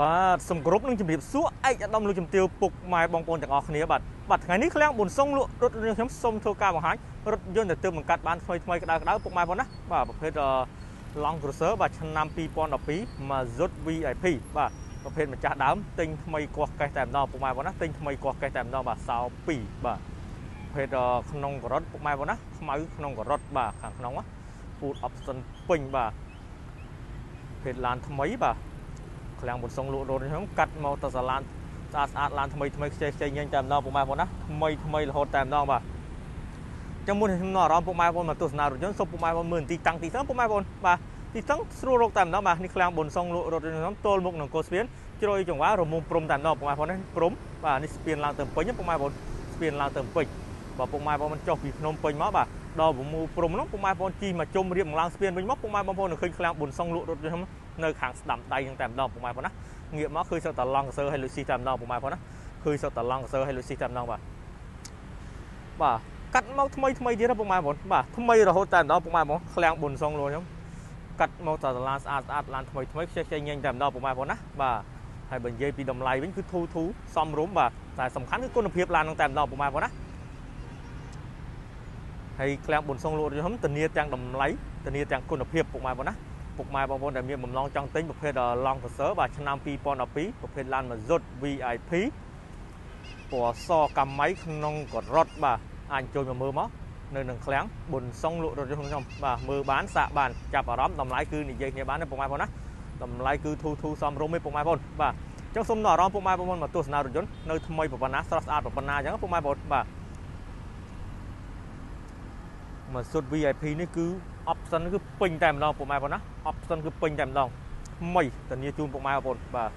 បាទសូមគោរពនឹងជម្រាបសួរឯកឧត្តមលោកជំទាវពុកម៉ែបងប្អូនទាំងអស់គ្នាបាទបាទថ្ងៃនេះឃ្លាំងប៊ុនសុងលក់រថយន្តខ្ញុំសូមធ្វើការបង្ហាញរថយន្តដែលទើបបង្កាត់បានថ្មីថ្មីក្តៅក្តៅពុកម៉ែបងប្អូនណាបាទប្រភេទ Long Cruiser បាទឆ្នាំ2012 Mazut VIP បាទប្រភេទម្ចាស់ដើមទិញថ្មីកោះកេះតែម្ដងពុកម៉ែបងប្អូនណាទិញថ្មីកោះកេះតែម្ដងបាទសោ2បាទប្រភេទក្នុងករ៉ុតពុកម៉ែបងប្អូនណាខ្មៅក្នុងករ៉ុតបាទខាងក្នុង Food option ពេញបាទប្រភេទឡានថ្មីបាទ ឃ្លាំងបុនសុងលក់រត់ខ្ញុំកាត់មកទៅសាឡានស្អាតស្អាតឡានថ្មីថ្មីខ្ចីខ្ចីញញតែម្ដងពុកម៉ែបងណាថ្មីថ្មីរហូតតែម្ដងបាទចឹងមុនខ្ញុំនាំអារម្មណ៍ពុកម៉ែបងមកទស្សនារថយន្តសូមពុកម៉ែបងមើលទីតាំងទីសឹងពុកម៉ែបងបាទទីសឹងស្រួលរកតែម្ដងបាទនេះឃ្លាំងបុនសុងលក់រថយន្តខ្ញុំទល់មុខនឹងកោស្ពានជ្រោយចង្វារមុំព្រំតែម្ដងពុកម៉ែបងនេះព្រំបាទនេះស្ពានឡើងទៅពេញពុកម៉ែបងស្ពានឡើងទៅពេញបាទពុកម៉ែបងមិនចុះពីភ្នំពេញមកបាទ ដល់ប្រមូលព្រំនោះពុកម៉ែបងជីមកជុំរៀបឡើងស្ពានវិញមកពុកម៉ែបងប្អូននឹងឃើញឃ្លាំងបុនសុងលក់រថយន្តខ្ញុំនៅខាងស្ដាំដៃហ្នឹងតែម្ដងពុកម៉ែបងណាងាកមកឃើញសឹកតឡង់កសើហើយលុយស៊ីតែម្ដងពុកម៉ែបងណាឃើញសឹកតឡង់កសើហើយលុយស៊ីតែម្ដងបាទបាទកាត់មកថ្មីថ្មីទៀតពុកម៉ែបងបាទថ្មីរហូតតែម្ដងពុកម៉ែបងឃ្លាំងបុនសុងលក់ខ្ញុំកាត់មកតឡានស្អាតស្អាតឡានថ្មីថ្មីខ្ចីខ្ចីញញតែម្ដងពុកម៉ែបងណាបាទហើយបើនិយាយពីតម្លៃវិញគឺធូរធូរសមរម្យបាទតែសំខាន់គឺគុណភាពឡានហ្នឹងតែម្ដងពុកម៉ែបងណា ហើយឃ្លាំងបុនសុងលក់ខ្ញុំធានាទាំងតម្លៃធានាទាំងគុណភាពពុកម៉ែបងណាពុកម៉ែបងប្អូនដែលមានបំណងចង់ទិញប្រភេទ Long Cruiser បាទឆ្នាំ2012ប្រភេទឡាន Mazut VIP ពណ៌សកម្មៃក្នុងករ៉ុតបាទអាចចូលមកមើលមកនៅនឹងឃ្លាំងបុនសុងលក់រថយន្តខ្ញុំបាទមើលបានសាកបានចាប់អារម្មណ៍តម្លៃគឺនិយាយគ្នាបានទេពុកម៉ែបងប្អូនណាតម្លៃគឺធូរធូរសមរម្យទេពុកម៉ែបងប្អូនបាទអញ្ចឹងសូមដល់អារម្មណ៍ពុកម៉ែបងប្អូនមកទស្សនារថយន្តនៅថ្មីប្រព័ន្ធណាស្រស់ស្អាតប្រព័ន្ធណាអញ្ចឹងពុកម៉ែបងប្អូ នបាទ Mazut VIP នេះគឺ option គឺពេញតែម្ដងពុកម៉ែបងណា option គឺពេញតែម្ដងថ្មីធានាជូនពុកម៉ែបងប្អូនបាទ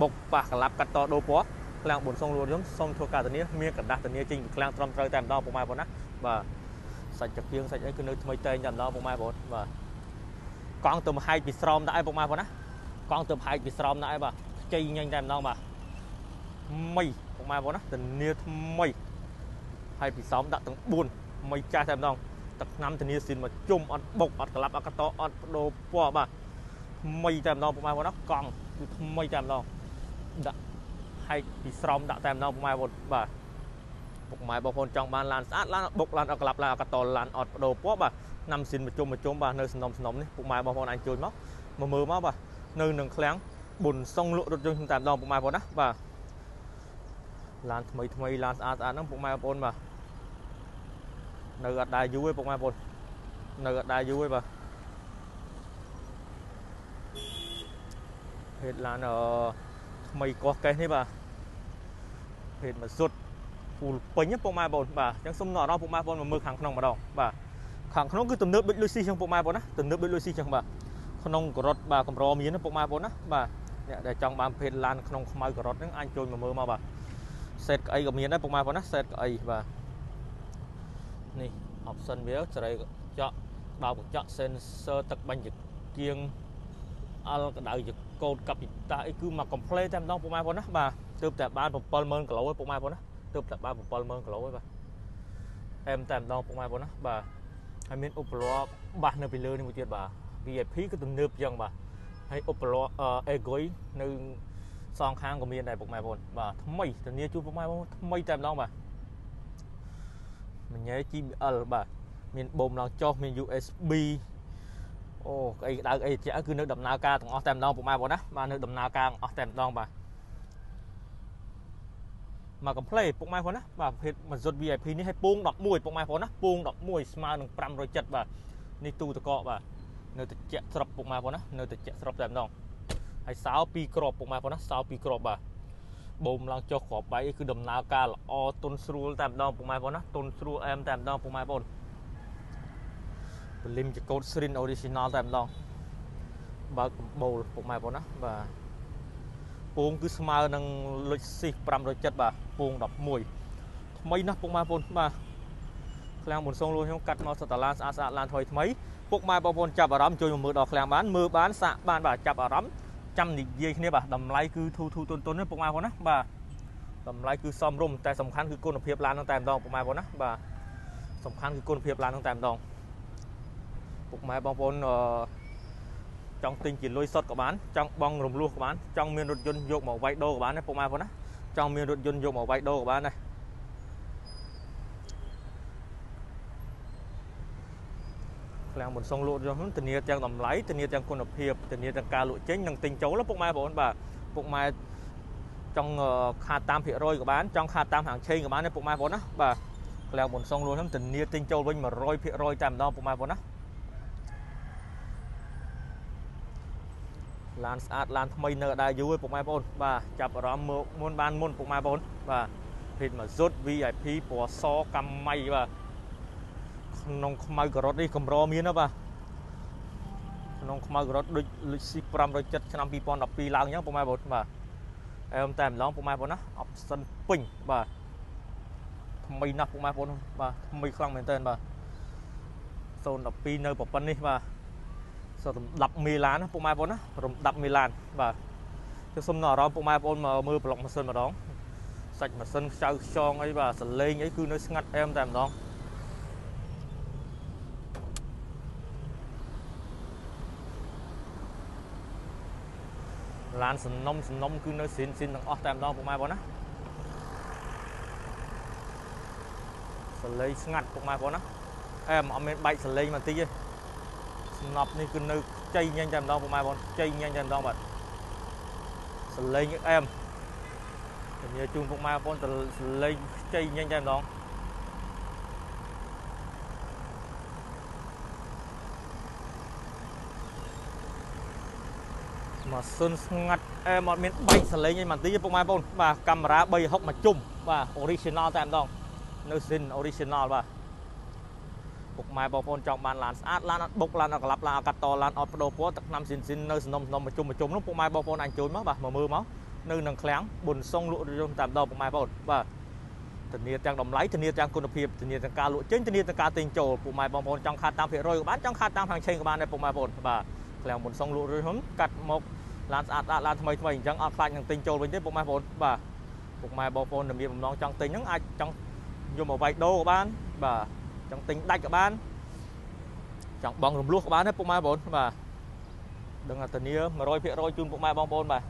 បុកប៉ះកលាប់កាត់តដូរពណ៌ឃ្លាំងបុនសុងលួនខ្ញុំសូមធ្វើការធានាមានกระดาษធានាចេញពីឃ្លាំងត្រឹមត្រូវតែម្ដងពុកម៉ែបងណាបាទសាច់ចៀងសាច់អីគឺនៅថ្មីតែងតែម្ដងពុកម៉ែបងបាទកង់ទៅមហែកពីស្រោមដាក់ឲ្យពុកម៉ែបងណាកង់ទៅមហែកពីស្រោមដាក់ឲ្យបាទខ្ចីញញតែម្ដងបាទថ្មីពុកម៉ែបងណាធានាថ្មីហើយពីស្រោមដាក់ទាំង4 មិនចាស់តែម្ដងទឹកឆ្នាំធានាស៊ីនមកជុំអត់បុកអត់ក្លាប់អត់កតអត់បដូរពណ៌បាទថ្មីតែម្ដងពុកម៉ែបងណាកង់គឺថ្មីតែម្ដងដាក់ហែកពីស្រោមដាក់តែម្ដងពុកម៉ែបងបាទពុកម៉ែបងប្អូនចង់បានឡានស្អាតឡានបុកឡានអត់ក្លាប់ឡានអត់កតឡានអត់បដូរពណ៌បាទឆ្នាំស៊ីនមកជុំមកជុំបាទនៅសំណុំសំណុំនេះពុកម៉ែបងប្អូនអាចជួយមកមកមើលមកបាទនៅនឹងឃ្លាំងបុនសុងលក់រថយន្តតែម្ដងពុកម៉ែបងប្អូនណាបាទឡានថ្មីថ្មីឡានស្អាតស្អាតហ្នឹងពុកម៉ែបងប្អូនបាទ នៅអត់ដែរយូរទេពុកម៉ែបងនៅអត់ដែរយូរទេបាទភេទឡានអឺថ្មីកោះកេះនេះបាទភេទមួយសុទ្ធពូលពេញពុកម៉ែបងបាទអញ្ចឹងសុំនៅអារម្មណ៍ពុកម៉ែបងមកមើលខាងក្នុងម្ដងបាទខាងក្នុងគឺទំនើបដូចលុយស៊ីចឹងពុកម៉ែបងណាទំនើបដូចលុយស៊ីចឹងបាទក្នុងការ៉ុតបាទកម្រមានពុកម៉ែបងណាបាទអ្នកដែលចង់បានភេទឡានក្នុងខ្មៅការ៉ុតហ្នឹងអាចចូលមកមើលមកបាទសេតក្អីក៏មានដែរពុកម៉ែបងណាសេតក្អីបាទនេះ option វាសេរីកញ្ចក់បើកញ្ចក់ sensor ទឹកបាញ់ជាងអលកដៅជាកូដកាពីតាអីគឺមក complete តែម្ដងពុកម៉ែបងណាបាទទើបតែបាន70000គីឡូឯងពុកម៉ែបងណាទើបតែបាន70000គីឡូឯងបាទអែមតែម្ដងពុកម៉ែបងណាបាទហើយមានឧបករណ៍បាសនៅពីលើនេះមួយទៀតបាទ VIP គឺទំនើបយ៉ាងបាទហើយឧបករណ៍ Egoi នៅសងខាងក៏មានដែរពុកម៉ែបងបាទថ្មីធានាជូនពុកម៉ែបងថ្មីតែម្ដងបាទម ញ៉ែ GBL បាទមានបូមឡើងចុះមាន USB អូអីក្តៅអីជាគឺនៅដំណើរការទាំងអស់តែម្ដងពុកម៉ែបងណាបាទនៅដំណើរការអស់តែម្ដងបាទមកកំ pl ពុកម៉ែបងណាបាទប្រភេទ Mazut VIP នេះឲ្យពង11ពុកម៉ែបងណាពង11ស្មើនឹង570បាទនេះទូតកកបាទនៅតិចស្រុបពុកម៉ែបងណានៅតិចស្រុបតែម្ដងហើយសោ2គ្រាប់ពុកម៉ែបងណាសោ2គ្រាប់បាទ បូមឡើងចុះក្របបែកគឺដំណើរការល្អទុនស្រួលតែម្ដងពុកម៉ែបងណាទុនស្រួលអែមតែម្ដងពុកម៉ែបងពលិមជាកូដ Srin original តែម្ដងបើកបូលពុកម៉ែបងណាបាទពងគឺស្មើនឹងលុចស៊ីស570បាទពង11ថ្មីណាស់ពុកម៉ែបងបាទឃ្លាំងមុនសងលួនខ្ញុំកាត់មកសតឡានស្អាតស្អាតឡានថ្មីថ្មីពុកម៉ែបងប្អូនចាប់អារម្មណ៍ជួយមកមើលដល់ឃ្លាំងបានមើលបានសាកបានបាទចាប់អារម្មណ៍ ចាំនិយាយគ្នាបាទតម្លៃគឺធូរធូរទុនទុនទេពុកម៉ែបងណាបាទតម្លៃគឺសមរម្យតែសំខាន់គឺគុណភាពឡានហ្នឹងតែម្ដងពុកម៉ែបងណាបាទសំខាន់គឺគុណភាពឡានហ្នឹងតែម្ដងពុកម៉ែបងប្អូនអឺចង់ទិញជាលុយសុទ្ធក៏បានចង់បងរំលោះក៏បានចង់មានរថយន្តយកមកវាយដូរក៏បានដែរពុកម៉ែបងណាចង់មានរថយន្តយកមកវាយដូរក៏បានដែ រឃ្លាំងមិនសងលក់របស់ធានាទាំងតម្លៃធានាទាំងគុណភាពធានាទាំងការលក់ចេញនិងទិញចូលពុកម៉ែបងប្អូនបាទពុកម៉ែចង់ខាតតាមភាគរយក៏បានចង់ខាតតាមហាងឆេងក៏បានដែរពុកម៉ែបងប្អូនណាបាទឃ្លាំងមិនសងលក់ខ្ញុំធានាទិញចូលវិញ100%តែម្ដងពុកម៉ែបងប្អូនណាឡានស្អាតឡានថ្មីនៅដែរយូរឯងពុកម៉ែបងប្អូនបាទចាប់អារម្មណ៍មកមុនបានមុនពុកម៉ែបងប្អូនបាទភេទមកស៊ុត VIP ពណ៌សកម្មមៃបាទ ក្នុងខ្មៅការ៉ុតនេះកម្រមានណាបាទក្នុងខ្មៅការ៉ុតដូចលិចស៊ី570ឆ្នាំ2012ឡើងអញ្ចឹងពុកម៉ែបងប្អូនបាទអែមតែម្ដងពុកម៉ែបងប្អូនណាអបសិនពេញបាទថ្មីណាស់ពុកម៉ែបងប្អូនបាទថ្មីខ្លាំងមែនតើបាទ012នៅប្រព័ន្ធនេះបាទសូមរំដាប់មីឡានណាពុកម៉ែបងណារំដាប់មីឡានបាទខ្ញុំសូមនៅអារម្មណ៍ពុកម៉ែបងមកមើលប្លុកម៉ាស៊ីនម្ដងសាច់ម៉ាស៊ីនខ្ចៅខ្យងអីបាទសលេងអីគឺនៅស្ងាត់អែមតែម្ដង ឡានសំណុំសំណុំគឺនៅស៊ីនស៊ីនទាំងអស់តែម្ដងពុកម៉ែបងណាសលេងស្ងាត់ពុកម៉ែបងណាអែមអត់មានបែកសលេងបន្តិចទេសំណប់នេះគឺនៅខ្ចីញ៉ាញ់តែម្ដងពុកម៉ែបងខ្ចីញ៉ាញ់តែម្ដងបាទសលេងអែមជំនាញជូនពុកម៉ែបងសលេងខ្ចីញ៉ាញ់តែម្ដង ម៉ាស៊ីនស្ងាត់អែមអត់មានបែកសលេងអីបន្តិចទេពុកម៉ែបងបាទកាមេរ៉ា360មួយជុំបាទ original តែម្ដងនៅ sin original បាទពុកម៉ែបងប្អូនចង់បានឡានស្អាតឡានអត់បុកឡានអត់ក្លាប់ឡានអត់កាត់តឡានអត់បដូរពណ៌ទឹកថ្នាំស៊ីនស៊ីននៅសំណុំសំណុំមួយជុំមួយជុំនោះពុកម៉ែបងប្អូនអាចចូលមកបាទមកមើលមកនៅនឹងឃ្លាំងប៊ុនសុងលក់រយន្តតាមដងពុកម៉ែបងប្អូនបាទធានាទាំងតម្លៃធានាទាំងគុណភាពធានាទាំងការលក់ចេញធានាទាំងការទិញចូលពុកម៉ែបងប្អូនចង់ខាតតាមភាគរយក៏បានចង់ខាតតាមហាងឆេងក៏បានដែរពុកម៉ែបងប្អូនបាទឃ្លាំងប៊ុនសុងលក់រយន្តកាត់មក ឡានស្អាតស្អាតឡានថ្មីថ្មីអញ្ចឹងអត់ខ្លាចនឹងទិញចូលវិញទេពុកម៉ែបងប្អូនបាទពុកម៉ែបងប្អូនដែលមានបំណងចង់ទិញហ្នឹងអាចចង់យកមកវាយដូរក៏បាន បាទចង់ទិញដាច់ក៏បានចង់បងរំលោះក៏បានដែរពុកម៉ែបងប្អូនបាទដឹងថាធានា100%ជូនពុកម៉ែបងប្អូនបាទ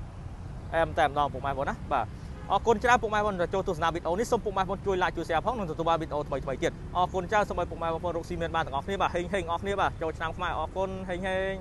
អែមតែម្ដងពុកម៉ែបងប្អូនណាបាទអរគុណច្រើនពុកម៉ែបងប្អូនចូលទស្សនាវីដេអូនេះសូមពុកម៉ែបងប្អូនជួយ like ជួយ share ផងនិងទទួលបានវីដេអូថ្មីថ្មីទៀតអរគុណច្រើនសូមឲ្យពុកម៉ែបងប្អូនរកស៊ីមានបានទាំងអស់គ្នាបាទហេងហេងអស់គ្នាបាទចូលឆ្នាំខ្មែរអរគុណហេងហេង